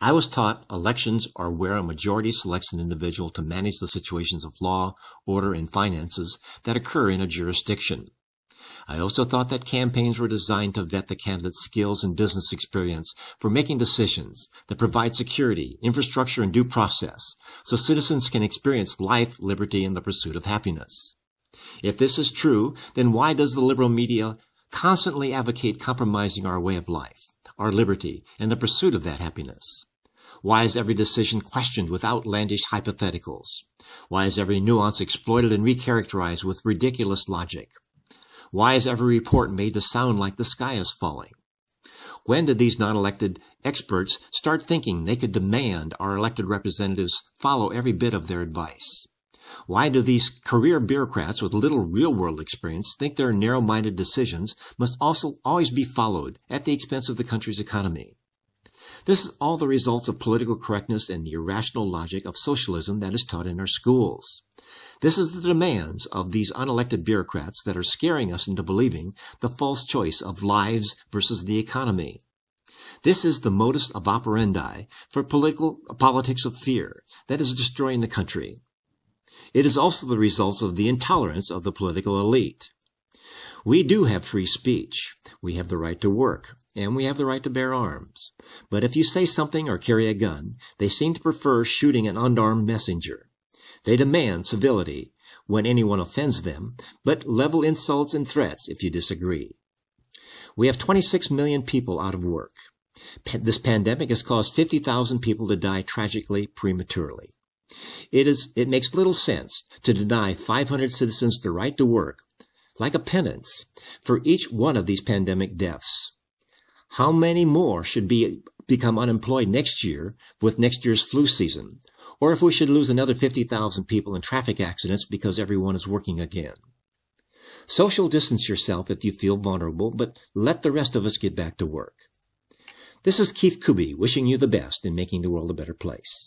I was taught elections are where a majority selects an individual to manage the situations of law, order, and finances that occur in a jurisdiction. I also thought that campaigns were designed to vet the candidate's skills and business experience for making decisions that provide security, infrastructure, and due process so citizens can experience life, liberty, and the pursuit of happiness. If this is true, then why does the liberal media constantly advocate compromising our way of life, our liberty, and the pursuit of that happiness? Why is every decision questioned with outlandish hypotheticals? Why is every nuance exploited and recharacterized with ridiculous logic? Why is every report made to sound like the sky is falling? When did these non-elected experts start thinking they could demand our elected representatives follow every bit of their advice? Why do these career bureaucrats with little real-world experience think their narrow-minded decisions must also always be followed at the expense of the country's economy? This is all the results of political correctness and the irrational logic of socialism that is taught in our schools. This is the demands of these unelected bureaucrats that are scaring us into believing the false choice of lives versus the economy. This is the modus of operandi for political politics of fear that is destroying the country. It is also the result of the intolerance of the political elite. We do have free speech. We have the right to work, and we have the right to bear arms. But if you say something or carry a gun, they seem to prefer shooting an unarmed messenger. They demand civility when anyone offends them, but level insults and threats if you disagree. We have 26 million people out of work. This pandemic has caused 50,000 people to die tragically prematurely. It is, it makes little sense to deny 500 citizens the right to work, like a penance, for each one of these pandemic deaths. How many more should be become unemployed next year with next year's flu season, or if we should lose another 50,000 people in traffic accidents because everyone is working again. Social distance yourself if you feel vulnerable, but let the rest of us get back to work. This is Keith Kube wishing you the best in making the world a better place.